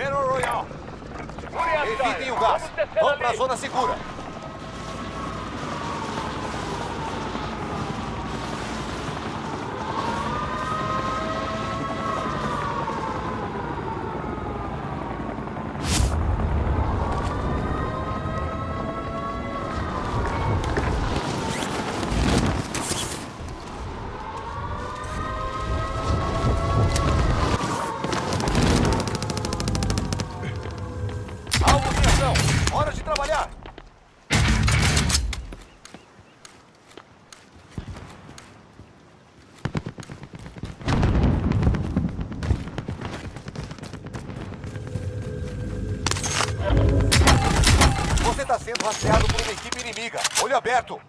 Battle Royale. Evitem o gás. Vão pra ali. zona segura. Está sendo rastreado por uma equipe inimiga. Olho aberto.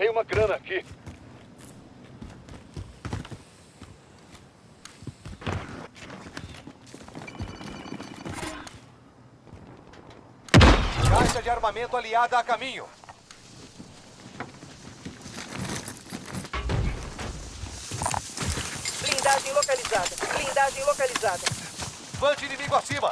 Achei uma grana aqui. Caixa de armamento aliada a caminho. Blindagem localizada. Blindagem localizada. Vante inimigo acima.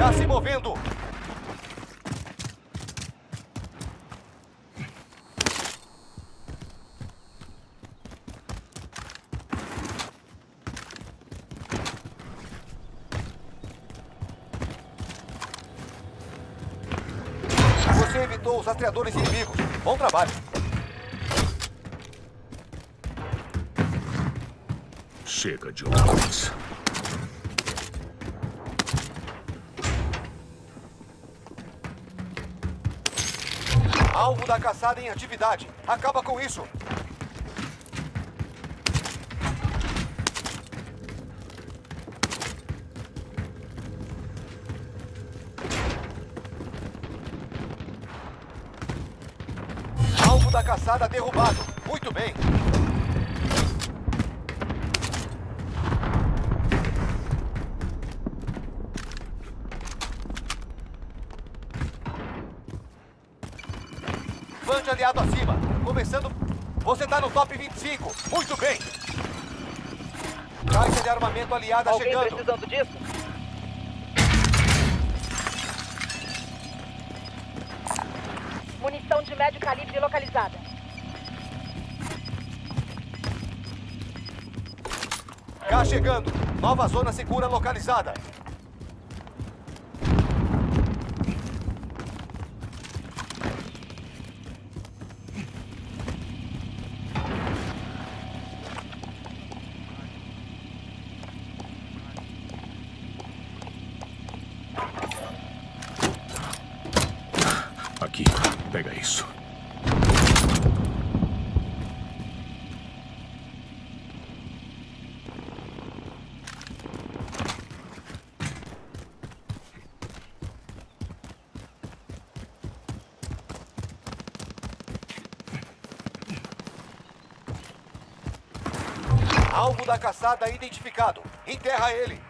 Já se movendo. Você evitou os rastreadores inimigos. Bom trabalho. Chega de horrores. Alvo da caçada em atividade. Acaba com isso. Alvo da caçada derrubado. Muito bem. Vante aliado acima. Começando. Você tá no top 25. Muito bem. Caixa de armamento aliada Alguém chegando. precisando disso? Munição de médio calibre localizada. Cá chegando. Nova zona segura localizada. Pega isso. Alvo da caçada identificado. Enterra ele.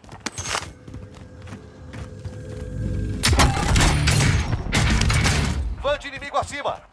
Inimigo acima.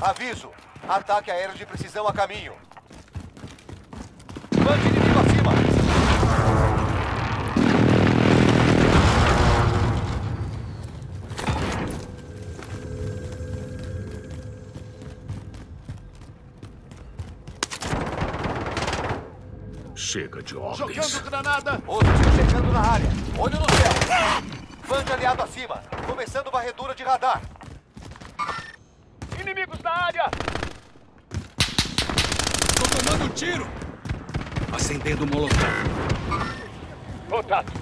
Aviso. Ataque aéreo de precisão a caminho. Bande inimigo acima. Chega de Jogando ordens. granada. Hostil chegando na área. Olho no céu. Bande aliado acima. Começando varredura de radar. Área. Tô tomando tiro! Acendendo o molotov. Contato.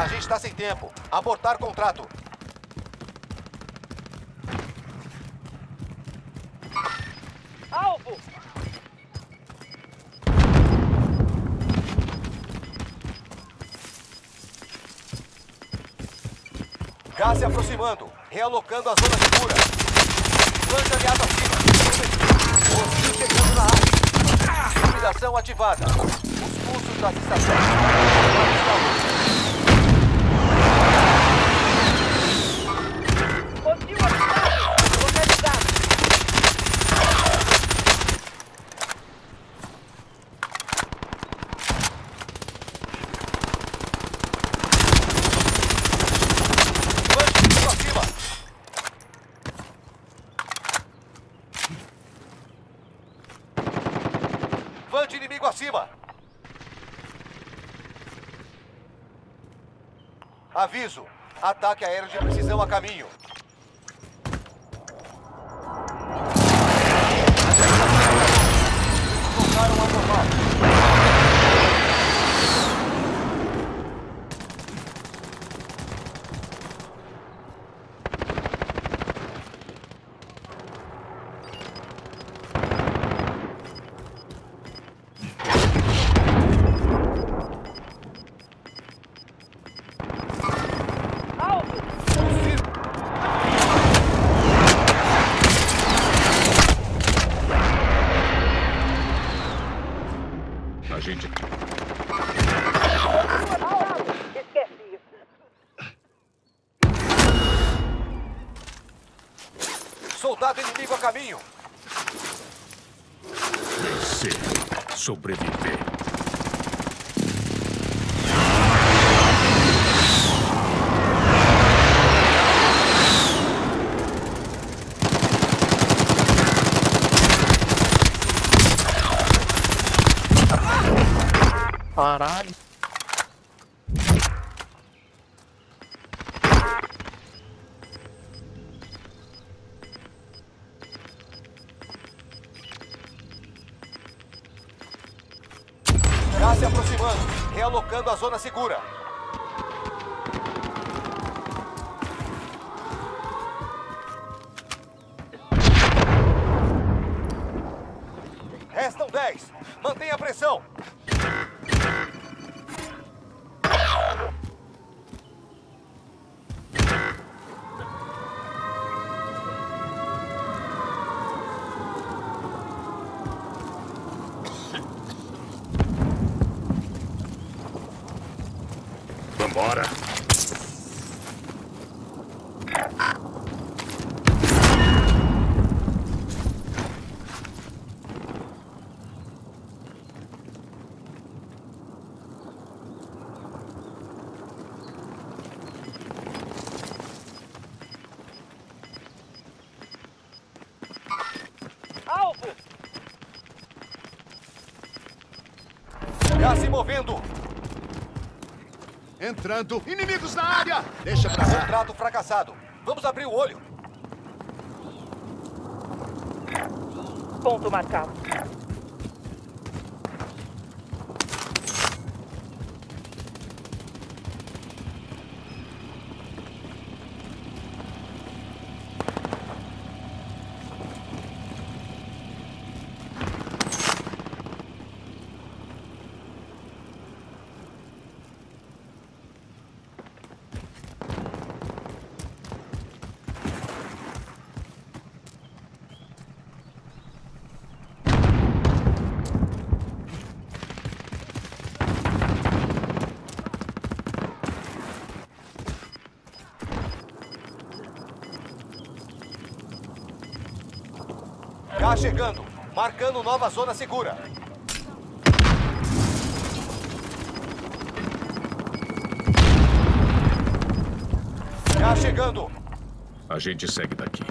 A gente está sem tempo. Abortar contrato. Gás se aproximando. Realocando a zona segura. Bande aliado acima. Hostil chegando na área. Iluminação ativada. Os pulsos das estações. Hostil ativado! Localizado! Bande inimigo acima. Bande inimigo acima. Aviso. Ataque aéreo de precisão a caminho. Soldado inimigo a caminho. Vencer. Sobreviver. Caralho. Gás se aproximando. Realocando a zona segura. Restam 10. Mantenha a pressão. Vambora. Alvo! Gás se movendo. Entrando. Inimigos na área. Deixa pra lá. Contrato fracassado. Vamos abrir o olho. Ponto marcado. Cá chegando. Marcando nova zona segura. Cá chegando. A gente segue daqui.